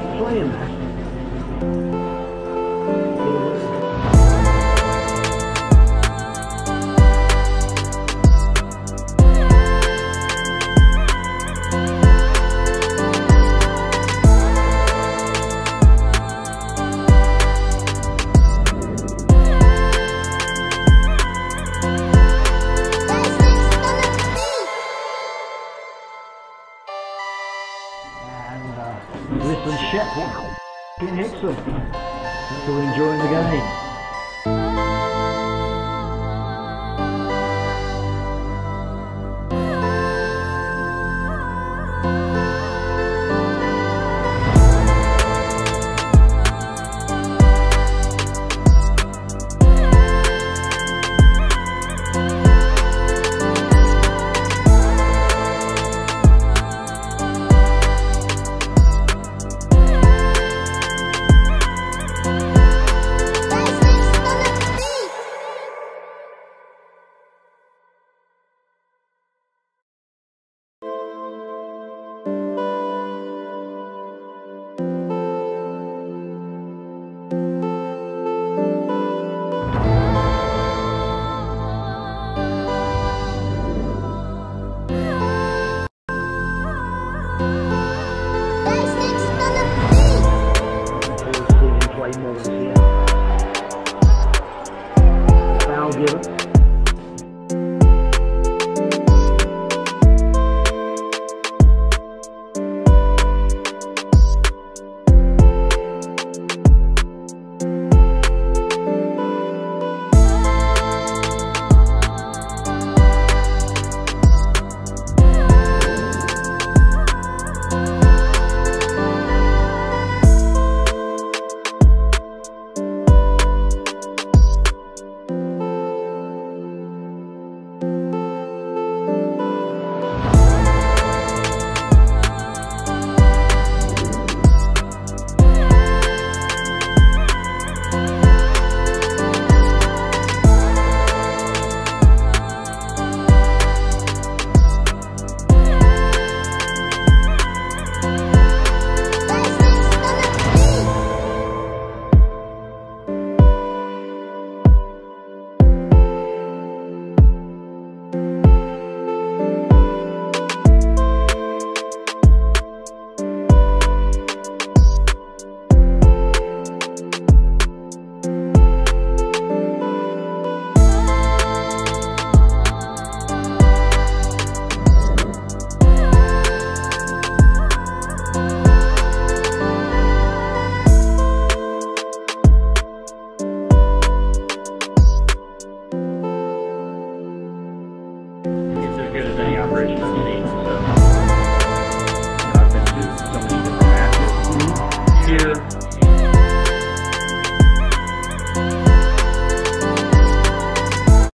keep playing that. Lisbon Shep in Hexham. Still enjoying the game. Play more here. Foul given. It's